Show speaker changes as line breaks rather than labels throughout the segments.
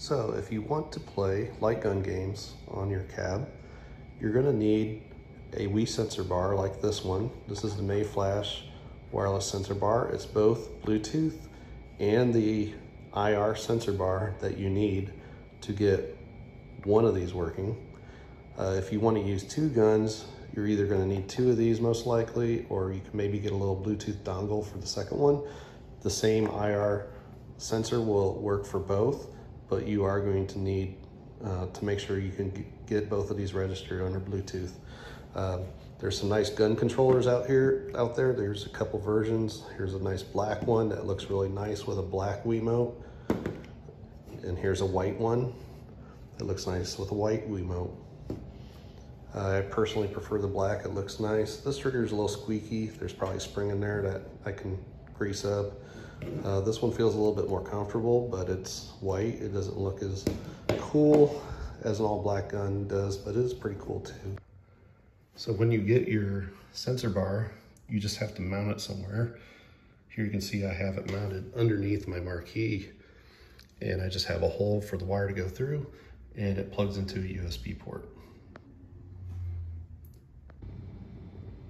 So if you want to play light gun games on your cab, you're gonna need a Wii sensor bar like this one. This is the Mayflash wireless sensor bar. It's both Bluetooth and the IR sensor bar that you need to get one of these working. Uh, if you want to use two guns, you're either going to need two of these most likely, or you can maybe get a little Bluetooth dongle for the second one. The same IR sensor will work for both, but you are going to need uh, to make sure you can get both of these registered under Bluetooth. Um, there's some nice gun controllers out here, out there. There's a couple versions. Here's a nice black one that looks really nice with a black Wiimote. And here's a white one that looks nice with a white Wiimote. I personally prefer the black, it looks nice. This trigger is a little squeaky. There's probably a spring in there that I can grease up. Uh, this one feels a little bit more comfortable, but it's white. It doesn't look as cool as an all black gun does, but it is pretty cool too. So when you get your sensor bar, you just have to mount it somewhere. Here you can see I have it mounted underneath my marquee and I just have a hole for the wire to go through and it plugs into a USB port.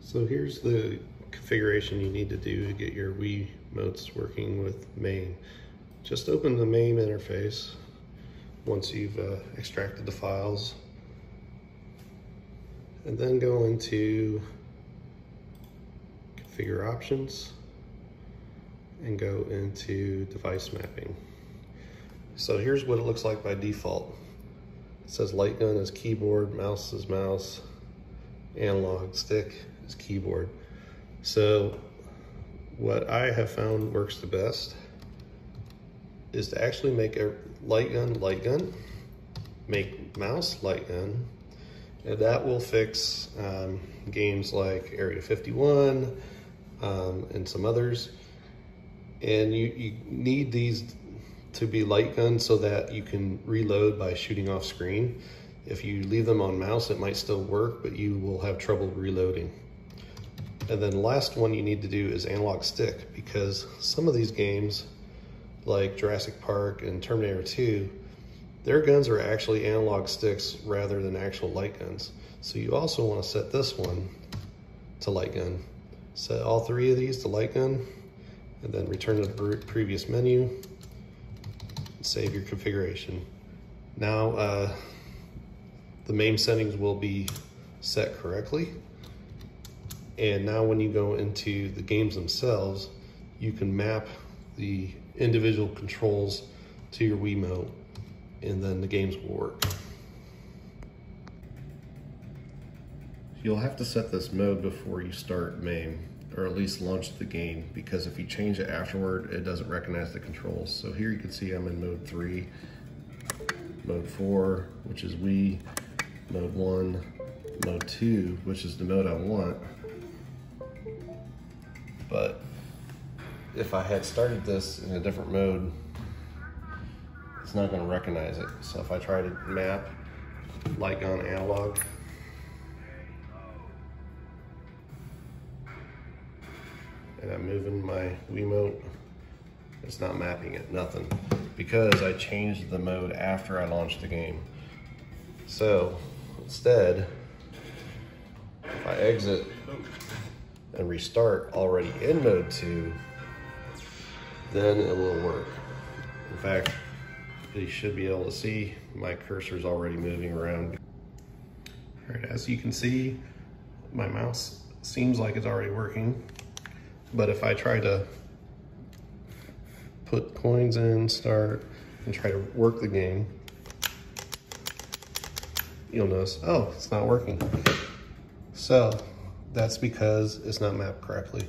So here's the configuration you need to do to get your Wii motes working with MAME. Just open the MAME interface once you've uh, extracted the files and then go into configure options and go into device mapping. So here's what it looks like by default. It says light gun is keyboard, mouse is mouse, analog stick is keyboard. So what I have found works the best is to actually make a light gun light gun, make mouse light gun, and that will fix um, games like Area 51 um, and some others. And you, you need these to be light guns so that you can reload by shooting off screen. If you leave them on mouse, it might still work, but you will have trouble reloading. And then last one you need to do is analog stick because some of these games like Jurassic Park and Terminator 2 their guns are actually analog sticks rather than actual light guns. So you also want to set this one to light gun. Set all three of these to light gun and then return to the previous menu, save your configuration. Now uh, the main settings will be set correctly. And now when you go into the games themselves, you can map the individual controls to your Wiimote and then the games will work. You'll have to set this mode before you start MAME, or at least launch the game, because if you change it afterward, it doesn't recognize the controls. So here you can see I'm in mode three, mode four, which is Wii, mode one, mode two, which is the mode I want. But if I had started this in a different mode, it's not going to recognize it. So if I try to map like on analog, and I'm moving my Wiimote, it's not mapping it, nothing, because I changed the mode after I launched the game. So instead, if I exit and restart already in mode two, then it will work. In fact, you should be able to see my cursor is already moving around. All right, as you can see, my mouse seems like it's already working, but if I try to put coins in, start, and try to work the game, you'll notice, oh, it's not working. So that's because it's not mapped correctly.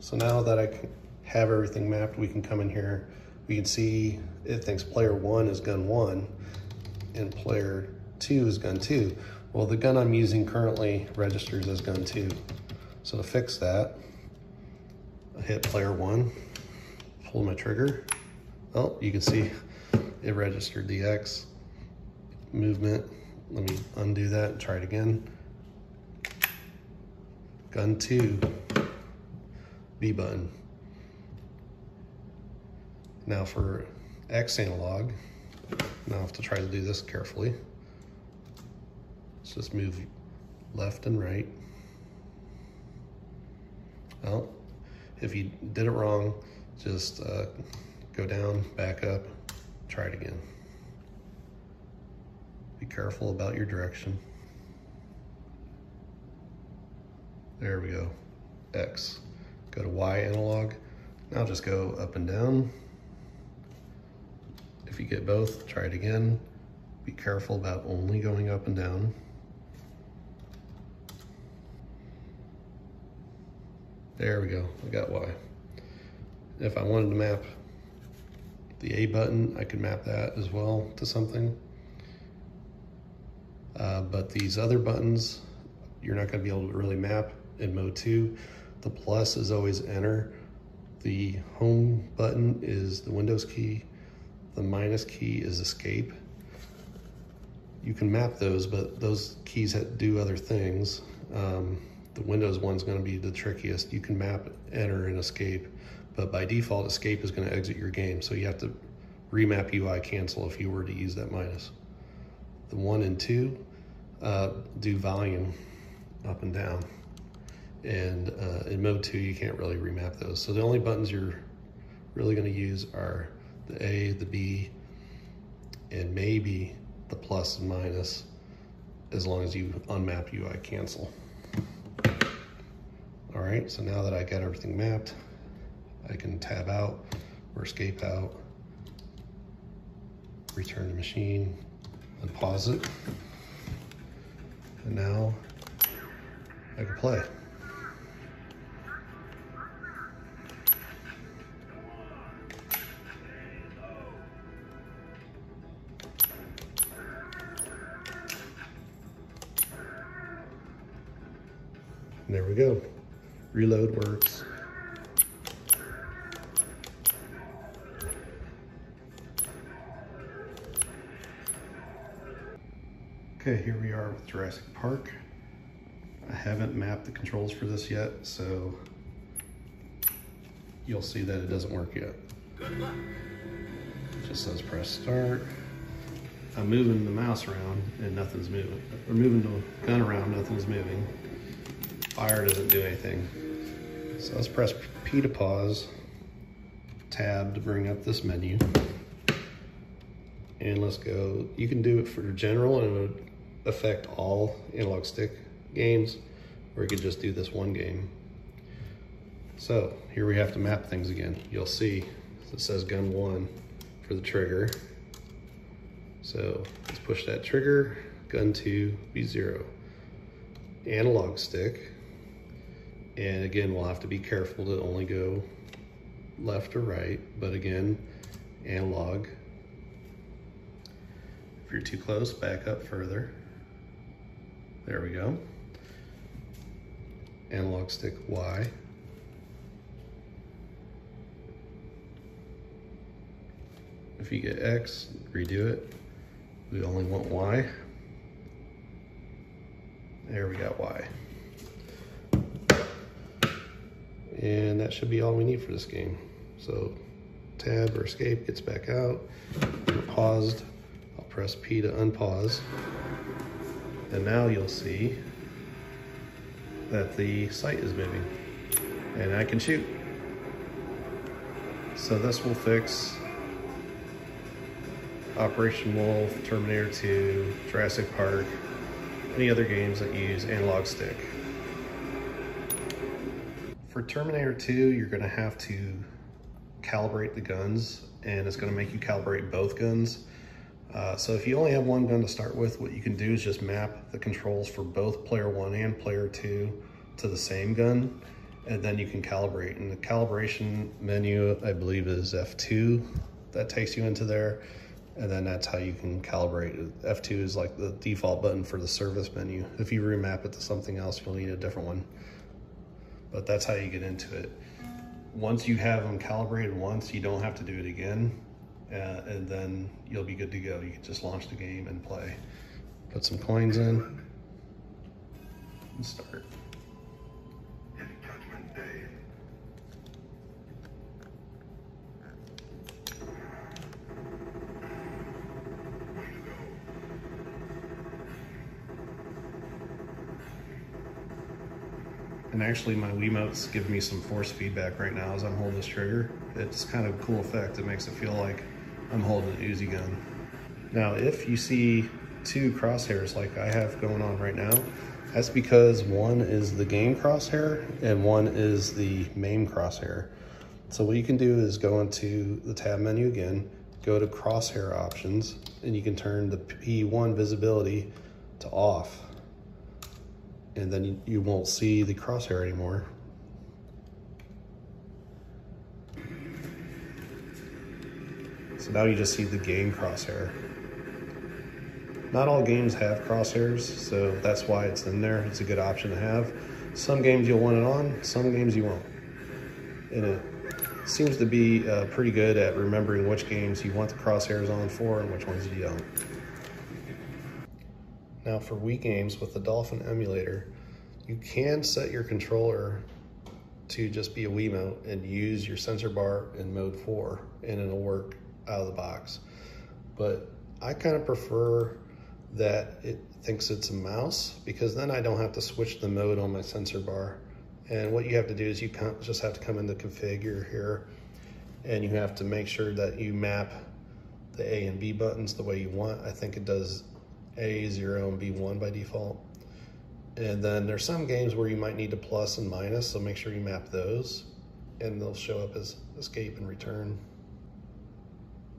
So now that I have everything mapped, we can come in here we can see it thinks player one is gun one and player two is gun two. Well, the gun I'm using currently registers as gun two. So to fix that, I hit player one, pull my trigger. Oh, you can see it registered the X movement. Let me undo that and try it again. Gun two, B button. Now for X analog, Now I have to try to do this carefully. Let's just move left and right. Well, if you did it wrong, just uh, go down, back up, try it again. Be careful about your direction. There we go, X. Go to Y analog. Now just go up and down. If you get both, try it again. Be careful about only going up and down. There we go, I got Y. If I wanted to map the A button, I could map that as well to something. Uh, but these other buttons, you're not gonna be able to really map in mode two. The plus is always enter. The home button is the Windows key. The minus key is escape. You can map those, but those keys do other things. Um, the Windows one's gonna be the trickiest. You can map, enter, and escape, but by default, escape is gonna exit your game. So you have to remap UI cancel if you were to use that minus. The one and two uh, do volume up and down. And uh, in mode two, you can't really remap those. So the only buttons you're really gonna use are the A, the B, and maybe the plus and minus as long as you unmap UI cancel. All right, so now that I got everything mapped, I can tab out or escape out, return to machine, and pause it. And now I can play. And there we go. Reload works. Okay, here we are with Jurassic Park. I haven't mapped the controls for this yet, so you'll see that it doesn't work yet. Good luck. It just says press start. I'm moving the mouse around and nothing's moving. We're moving the gun around, nothing's moving. Fire doesn't do anything. So let's press P to pause, tab to bring up this menu. And let's go, you can do it for general and it would affect all analog stick games, or you could just do this one game. So here we have to map things again. You'll see it says gun one for the trigger. So let's push that trigger, gun two, be zero. Analog stick, and again, we'll have to be careful to only go left or right, but again, analog. If you're too close, back up further. There we go. Analog stick Y. If you get X, redo it. We only want Y. There we got Y. And that should be all we need for this game. So tab or escape gets back out. We're paused. I'll press P to unpause. And now you'll see that the sight is moving and I can shoot. So this will fix Operation Wolf, Terminator 2, Jurassic Park, any other games that use analog stick. For Terminator 2, you're gonna have to calibrate the guns and it's gonna make you calibrate both guns. Uh, so if you only have one gun to start with, what you can do is just map the controls for both player one and player two to the same gun, and then you can calibrate. And the calibration menu, I believe is F2, that takes you into there. And then that's how you can calibrate. F2 is like the default button for the service menu. If you remap it to something else, you'll need a different one but that's how you get into it. Once you have them calibrated once, you don't have to do it again, uh, and then you'll be good to go. You can just launch the game and play. Put some coins in and start. Actually my Wiimote's giving me some force feedback right now as I'm holding this trigger. It's kind of a cool effect. It makes it feel like I'm holding an Uzi gun. Now, if you see two crosshairs like I have going on right now, that's because one is the game crosshair and one is the MAME crosshair. So what you can do is go into the tab menu again, go to crosshair options, and you can turn the P1 visibility to off. And then you, won't see the crosshair anymore. So now you just see the game crosshair. Not all games have crosshairs, so that's why it's in there. It's a good option to have. Some games you'll want it on, some games you won't. And it seems to be uh, pretty good at remembering which games you want the crosshairs on for and which ones you don't. Now for Wii games with the Dolphin emulator, you can set your controller to just be a Wii Wiimote and use your sensor bar in mode 4 and it'll work out of the box. But I kind of prefer that it thinks it's a mouse because then I don't have to switch the mode on my sensor bar. And what you have to do is you just have to come into configure here and you have to make sure that you map the A and B buttons the way you want. I think it does A0 and B1 by default. And then there's some games where you might need to plus and minus, so make sure you map those and they'll show up as escape and return.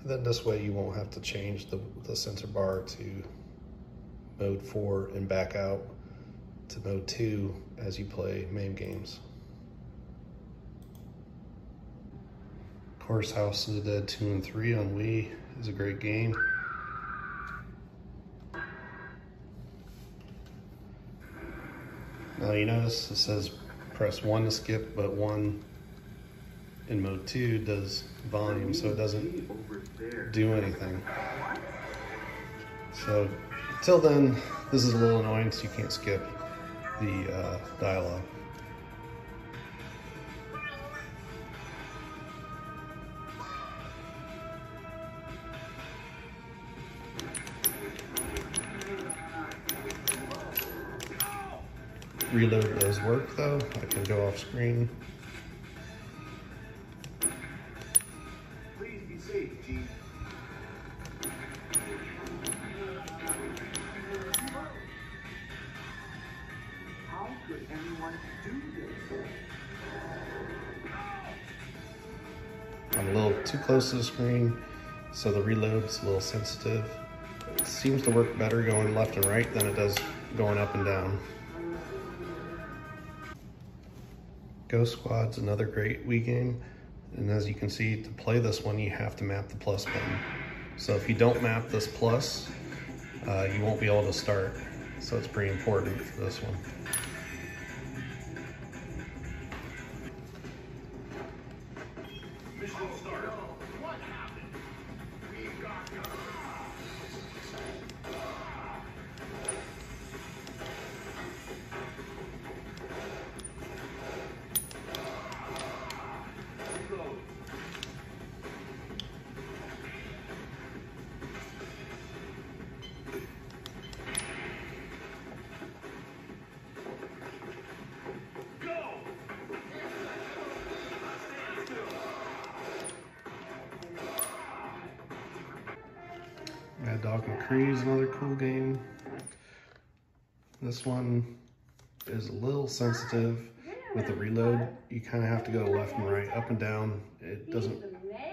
And then this way you won't have to change the, the sensor bar to mode 4 and back out to mode 2 as you play MAME games. Of course, House of the Dead 2 and 3 on Wii is a great game. Now you notice it says press 1 to skip, but 1 in mode 2 does volume, so it doesn't do anything. So Till then, this is a little annoying so you can't skip the uh, dialogue. Reload does work though. I can go off screen. I'm a little too close to the screen, so the reload is a little sensitive. It seems to work better going left and right than it does going up and down. Ghost Squad's another great Wii game. And as you can see, to play this one, you have to map the plus button. So if you don't map this plus, uh, you won't be able to start. So it's pretty important for this one. Mad Dog McCree is another cool game. This one is a little sensitive with the reload. You kind of have to go left and right, up and down. It doesn't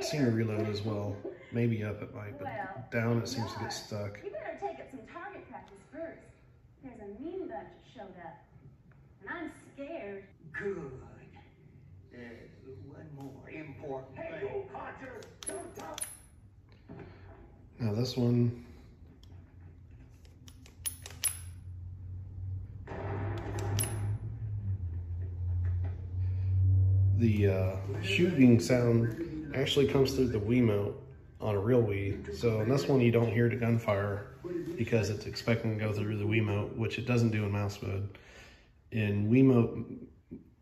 seem to reload as well. Maybe up it might, but down it seems to get stuck.
You better take up some target practice first. There's a mean bunch showed up, and I'm scared.
Good. Uh, one more important hey, thing. Don't talk.
Now this one, the uh, shooting sound actually comes through the Wiimote on a real Wii. So this one you don't hear the gunfire because it's expecting to go through the Wiimote, which it doesn't do in mouse mode. In Wiimote,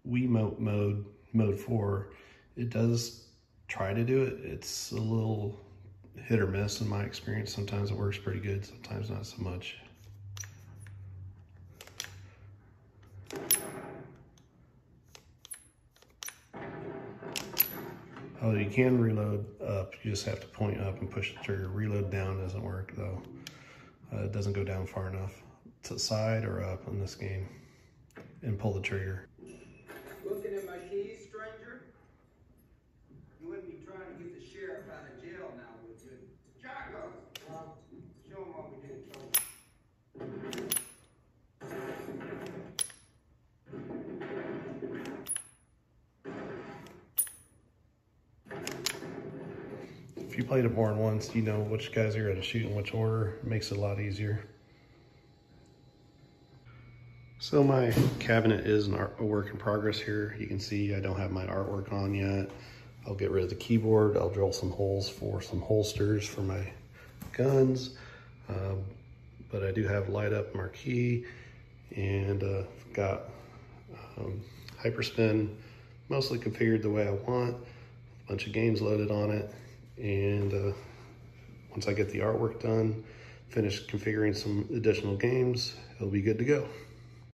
Wiimote mode, mode 4, it does try to do it. It's a little hit or miss in my experience. Sometimes it works pretty good, sometimes not so much. Oh, you can reload up. You just have to point up and push the trigger. Reload down doesn't work though. Uh, it doesn't go down far enough. To side or up in this game. And pull the trigger.
Looking at my keys, stranger? You wouldn't be trying to get the sheriff out of jail now, would you? Jocko! Show him what we did, Tony.
If you played more than once, you know which guys are going to shoot in which order. It makes it a lot easier. So my cabinet is art, a work in progress here. You can see I don't have my artwork on yet. I'll get rid of the keyboard. I'll drill some holes for some holsters for my guns. Um, but I do have light up marquee and uh, got um, hyperspin mostly configured the way I want. A bunch of games loaded on it. And uh, once I get the artwork done, finish configuring some additional games, it'll be good to go.